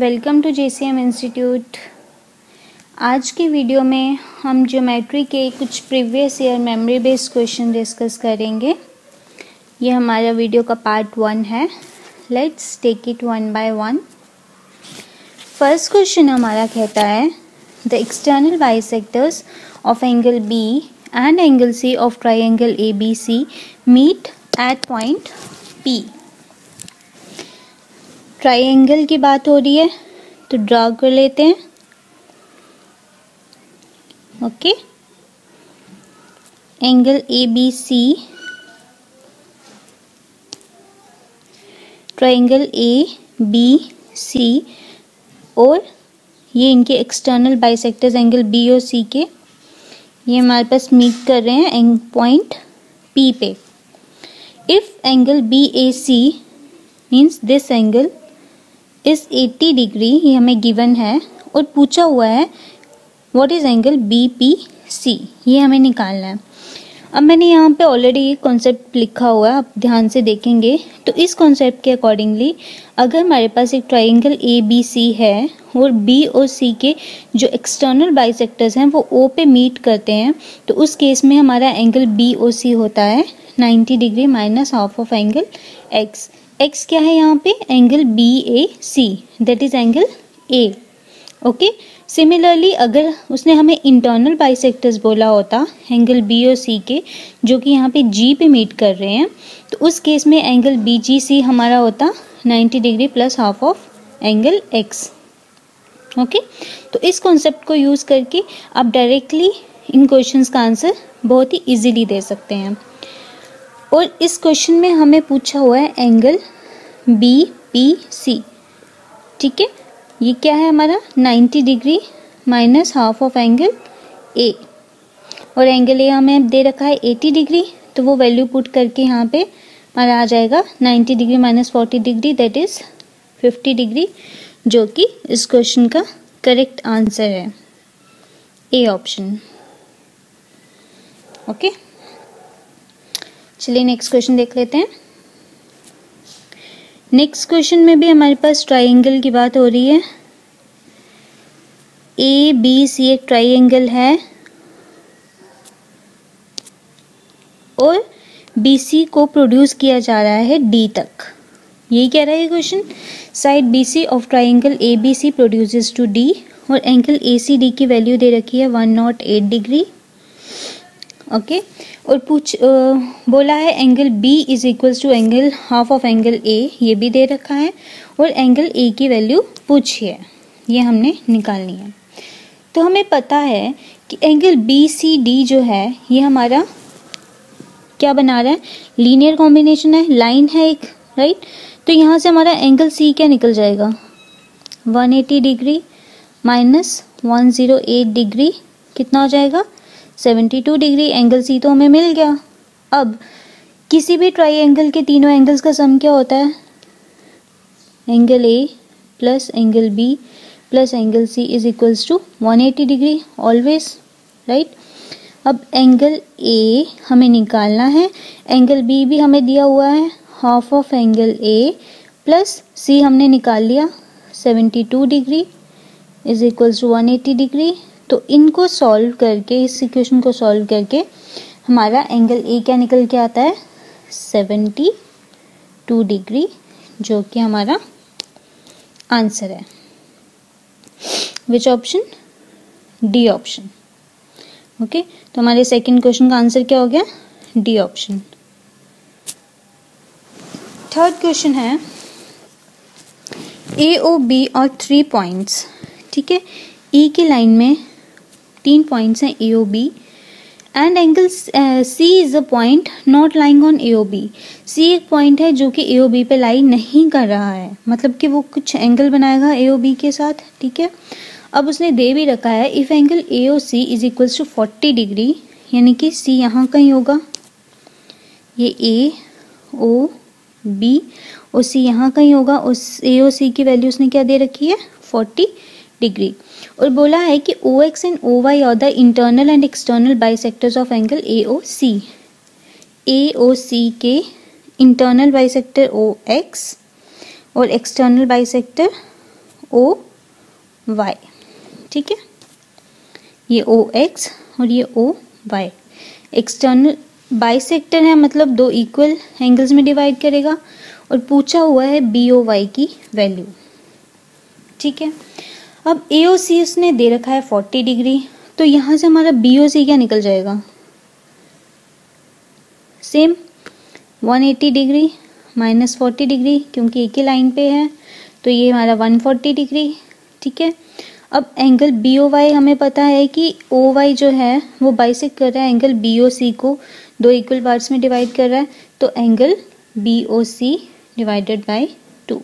Welcome to JCM institute. आज की video में हम ज्योमेट्री के कुछ previous year memory based question discuss करेंगे। ये हमारा वीडियो का पार्ट वन है। Let's take it one by one first question हमारा कहता है the external bisectors of angle B and angle C of triangle A B C meet at point P triangle की बात हो रही है तो ड्रा कर लेते हैं। Okay angle A B C triangle A B C और ये इनके एक्सटर्नल बाइसेक्टर्स एंगल बी और सी के, ये हमारे पास मीट कर रहे हैं एंग पॉइंट पी पे। If angle B A C means this angle is 80 degree ये हमें गिवन है और पूछा हुआ है what is angle B P C ये हमें निकालना है। अब मैंने यहाँ पे ऑलरेडी ये कॉन्सेप्ट लिखा हुआ है, आप ध्यान से देखेंगे। तो इस कॉन्सेप्ट के अकॉर्डिंगली अगर हमारे पास एक ट्राइंगल ए बी सी है और बी और सी के जो एक्सटर्नल बाइसेक्टर्स हैं, वो ओ पे मीट करते हैं तो उस केस में हमारा एंगल बी ओ सी होता है 90 degree minus half of angle X X क्या है यहाँ पे? Angle B A C that is angle A okay similarly अगर उसने हमें इंटरनल बाइसेक्टर्स बोला होता एंगल बी और सी के, जो कि यहाँ पे जी पे मीट कर रहे हैं तो उस केस में एंगल बी जी सी हमारा होता 90 degree plus half of angle X okay तो इस कॉन्सेप्ट को यूज़ करके आप डायरेक्टली इन क्वेश्चंस का आंसर बहुत ही इजीली दे सकते हैं। और इस क्वेश्चन में हमें पूछा हुआ है एंगल बी पी सी ठीक है? ये क्या है हमारा? 90 degree minus half of angle A और एंगल ए हमें दे रखा है 80 डिग्री तो वो वैल्यू पुट करके यहाँ पे हमारा आ जाएगा 90 degree minus forty degree that is 50 degree जो कि इस क्वेश्चन का करेक्ट आंसर है. A option okay okay? चलिए नेक्स्ट क्वेश्चन देख लेते हैं। नेक्स्ट क्वेश्चन में भी हमारे पास ट्राइंगल की बात हो रही है। ए बी सी एक ट्राइंगल है। और बी सी को प्रोड्यूस किया जा रहा है डी तक। यही कह रहा है question side B C of triangle A B C produces to D और एंगल ए सी डी की वैल्यू दे रखी है one nought eight degree okay और पूछ बोला है angle B is equals to angle half of angle A ये भी दे रखा है। और एंगल ए की वैल्यू पूछी है ये हमने निकालनी है। तो हमें पता है कि एंगल बी सी डी जो है, ये हमारा क्या बना रहा है? लीनियर कॉम्बिनेशन है लाइन है एक राइट तो यहाँ से हमारा एंगल सी क्या निकल जाएगा? 180 डिग्री माइनस वन डिग्री कितना हो जाएगा? Seventy two degree angle C तो हमें मिल गया। अब, किसी भी ट्राई के तीनों एंगल्स का सम क्या होता है? Angle A plus angle B plus angle C is equals to 180 degree always right अब एंगल ए हमें निकालना है। एंगल बी भी हमें दिया हुआ है। Half of angle A plus C हमने निकाल लिया। 72 degree is equals to 180 degree तो इनको सॉल्व करके, इस इक्वेशन को सॉल्व करके हमारा एंगल ए क्या निकल के आता है? सेवेंटी टू डिग्री जो कि हमारा आंसर है। Which option D option okay तो हमारे सेकंड क्वेश्चन का आंसर क्या हो गया? डी ऑप्शन थर्ड क्वेश्चन है ए ओ बी और थ्री पॉइंट्स ठीक है? ई की लाइन में तीन पॉइंट्स हैं A O B and angle C is a point not lying on A O B C एक पॉइंट है जो कि ए ओ बी पे लाई नहीं कर रहा है। मतलब कि वो कुछ एंगल बनाएगा ए ओ बी के साथ, ठीक है? अब उसने दे भी रखा है if angle A O C is equals to forty degree यानी कि सी यहाँ कहीं होगा? ये ए ओ बी और सी यहाँ कहीं होगा? उस ए ओ सी की वैल्यू उसने क्या दे रखी है? Forty degree. और बोला है कि O X and O Y are the internal and external bisectors of angle A O C A O C के इंटरनल बाइसेक्टर ओ एक्स और एक्सटर्नल बाइसेक्टर ओ वाई ठीक है? ये ओ एक्स और ये ओ वाई एक्सटर्नल बाइसेक्टर है मतलब दो इक्वल एंगल्स में डिवाइड करेगा और पूछा हुआ है बी ओ वाई की वैल्यू ठीक है? अब ए ओ सी उसने दे रखा है फोर्टी डिग्री तो यहाँ से हमारा बी ओ सी क्या निकल जाएगा? Same 180 degree minus forty degree क्योंकि एक ही लाइन पे है तो ये हमारा 140 डिग्री ठीक है? अब एंगल बी ओ वाई हमें पता है कि ओ वाई जो है, वो बाइसेक कर रहा है एंगल बी ओ सी को, दो इक्वल पार्ट्स में डिवाइड कर रहा है तो angle B O C divided by two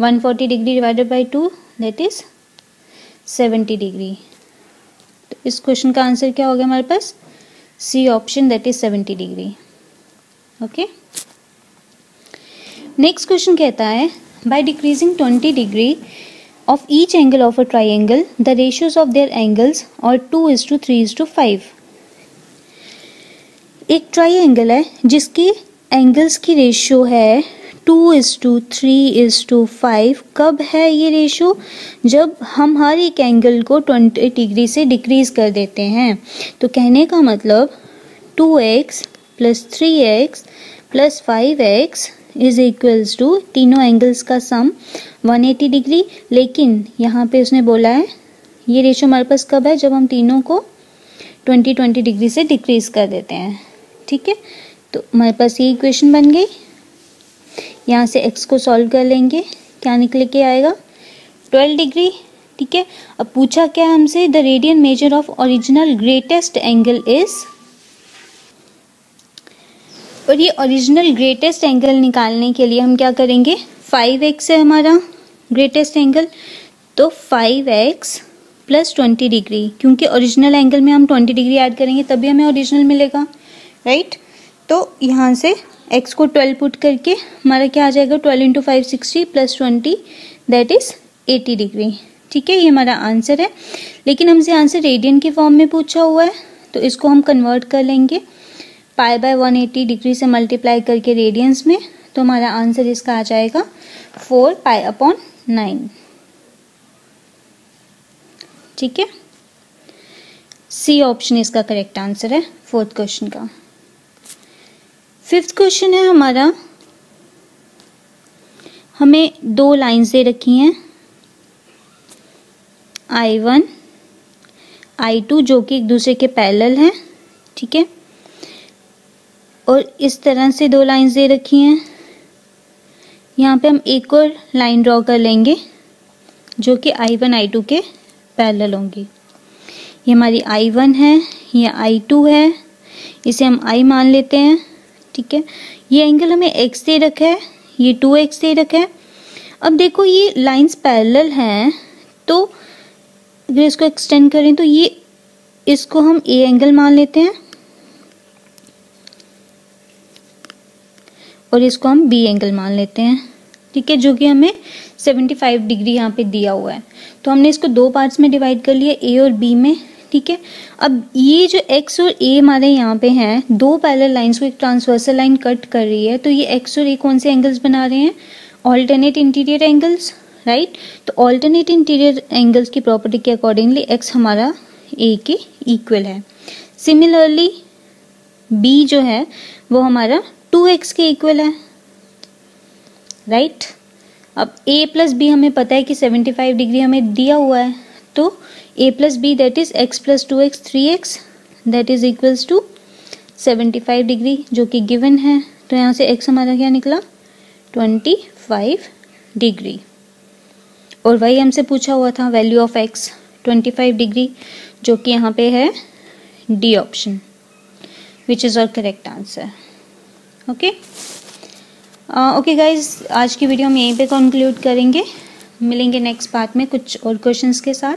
one forty degree divided by two that is seventy degree. तो इस क्वेश्चन का आंसर क्या हो गया हमारे पास? C option that is seventy degree. Okay? Next question कहता है, by decreasing twenty degree of each angle of a triangle the ratios of their angles are 2 is to 3 is to 5 एक triangle है जिसकी angles की ratio है two is to three is to five, कब है ये रेशो? जब हम हर एक एंगल को ट्वेंटी डिग्री से डिक्रीज कर देते हैं। तो कहने का मतलब two X plus three X plus five X is equals to तीनों एंगल्स का सम 180 डिग्री लेकिन यहाँ पे उसने बोला है, ये रेशो हमारे पास कब है? जब हम तीनों को 20 20 डिग्री से डिक्रीज कर देते हैं। ठीक है? तो हमारे पास ये इक्वेशन बन गई। यहाँ से x को सॉल्व कर लेंगे, क्या निकले के आएगा? 12 डिग्री ठीक है? अब पूछा क्या हमसे? The radian measure of original greatest angle is और ये ओरिजिनल ग्रेटेस्ट एंगल निकालने के लिए हम क्या करेंगे? फाइव एक्स है हमारा ग्रेटेस्ट एंगल तो five X plus twenty degree क्योंकि ओरिजिनल एंगल में हम ट्वेंटी डिग्री ऐड करेंगे, तभी हमें ओरिजिनल मिलेगा राइट तो यहाँ से एक्स को ट्वेल्व पुट करके, हमारा क्या आ जाएगा? Twelve into five sixty plus twenty that is eighty degree ठीक है, ये हमारा आंसर है। लेकिन हमसे आंसर रेडियन के फॉर्म में पूछा हुआ है तो इसको हम कन्वर्ट कर लेंगे। Pi by one eighty degree से मल्टीप्लाई करके रेडियंस में तो हमारा आंसर इसका आ जाएगा फोर पाई अपॉन नाइन ठीक है? सी ऑप्शन इसका करेक्ट आंसर है फोर्थ क्वेश्चन का। फिफ्थ क्वेश्चन है हमारा। हमें दो लाइंस दे रखी हैं। आई वन, आई टू, जो कि एक दूसरे के पैरेलल हैं, ठीक है? और इस तरह से दो लाइंस दे रखी हैं। यहाँ पे हम एक और लाइन ड्रॉ कर लेंगे, जो कि आई वन, आई टू के पैरेलल होंगी। ये हमारी आई वन है, ये आई टू है, इसे हम आई मान लेते हैं। ठीक है? ये एंगल हमें एक्स दे रखा है, ये टू एक्स दे रखा है। अब देखो ये लाइंस पैरेलल हैं तो अगर इसको एक्सटेंड करें तो ये इसको हम ए एंगल मान लेते हैं और इसको हम बी एंगल मान लेते हैं। ठीक है? जो कि हमें 75 डिग्री यहाँ पे दिया हुआ है। तो हमने इसको दो पार्ट्स में डिवाइड कर लिया ए और बी में। ठीक है? अब ये जो एक्स और ए हमारे यहाँ पे हैं, दो पैरेलल लाइंस को एक ट्रांसवर्सल लाइन कट कर रही है तो ये एक्स और ए कौन से एंगल्स बना रहे हैं? ऑल्टरनेट इंटीरियर एंगल्स राइट तो ऑल्टरनेट इंटीरियर एंगल्स की प्रॉपर्टी के अकॉर्डिंगली एक्स हमारा ए के इक्वल है। सिमिलरली बी जो है, वो हमारा टू एक्स के इक्वल है। Right right? अब ए प्लस बी हमें पता है कि सेवेंटी फाइव डिग्री हमें दिया हुआ है तो that is X plus two X three X that is equals to seventy five degree जो कि गिवन है। तो यहाँ से एक्स हमारा क्या निकला? ट्वेंटी फाइव डिग्री और वही हमसे पूछा हुआ था value of twenty five degree जो कि यहाँ पे है डी ऑप्शन विच इज़ और correct answer okay okay guys आज की वीडियो हम यहीं पे कंक्लूड करेंगे। मिलेंगे नेक्स्ट पार्ट में कुछ और क्वेश्चंस के साथ।